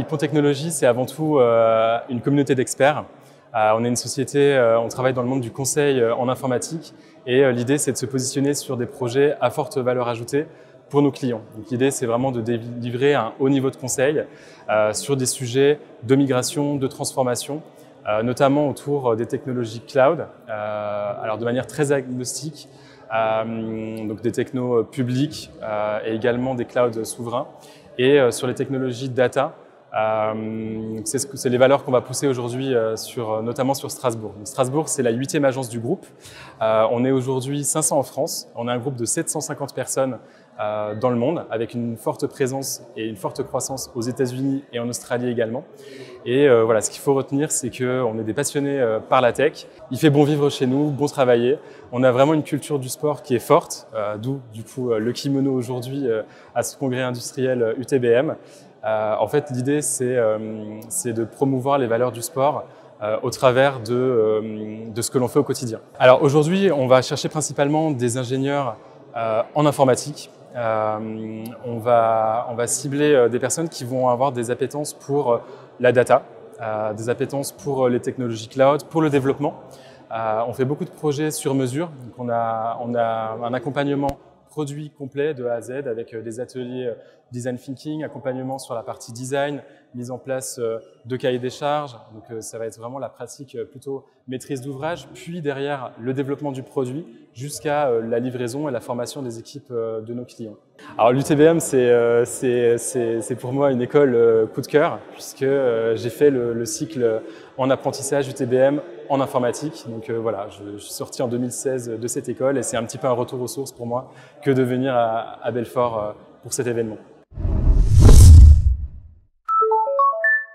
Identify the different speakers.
Speaker 1: Hippon Technologies, c'est avant tout euh, une communauté d'experts. Euh, on est une société, euh, on travaille dans le monde du conseil en informatique et l'idée c'est de se positionner sur des projets à forte valeur ajoutée pour nos clients. l'idée c'est vraiment de délivrer un haut niveau de conseil sur des sujets de migration, de transformation, notamment autour des technologies cloud, alors de manière très agnostique, donc des technos publics et également des clouds souverains, et sur les technologies data, euh, c'est les valeurs qu'on va pousser aujourd'hui, euh, sur, notamment sur Strasbourg. Strasbourg, c'est la huitième agence du groupe. Euh, on est aujourd'hui 500 en France. On est un groupe de 750 personnes dans le monde, avec une forte présence et une forte croissance aux États-Unis et en Australie également. Et voilà, ce qu'il faut retenir, c'est qu'on est des passionnés par la tech. Il fait bon vivre chez nous, bon travailler. On a vraiment une culture du sport qui est forte, d'où du coup le kimono aujourd'hui à ce congrès industriel UTBM. Euh, en fait, l'idée, euh, c'est de promouvoir les valeurs du sport euh, au travers de, ce que l'on fait au quotidien. Alors aujourd'hui, on va chercher principalement des ingénieurs en informatique. on, va, cibler des personnes qui vont avoir des appétences pour la data, des appétences pour les technologies cloud, pour le développement. on fait beaucoup de projets sur mesure. Donc on a un accompagnement produit complet de A à Z avec euh, des ateliers euh, design thinking, accompagnement sur la partie design, mise en place euh, de cahiers des charges. Donc ça va être vraiment la pratique plutôt maîtrise d'ouvrage, puis derrière le développement du produit jusqu'à la livraison et la formation des équipes de nos clients. Alors l'UTBM, c'est pour moi une école coup de cœur puisque j'ai fait le, le cycle en apprentissage UTBM en informatique. Donc euh, voilà, je, suis sorti en 2016 de cette école et c'est un petit peu un retour aux sources pour moi que de venir à, à Belfort euh, pour cet événement.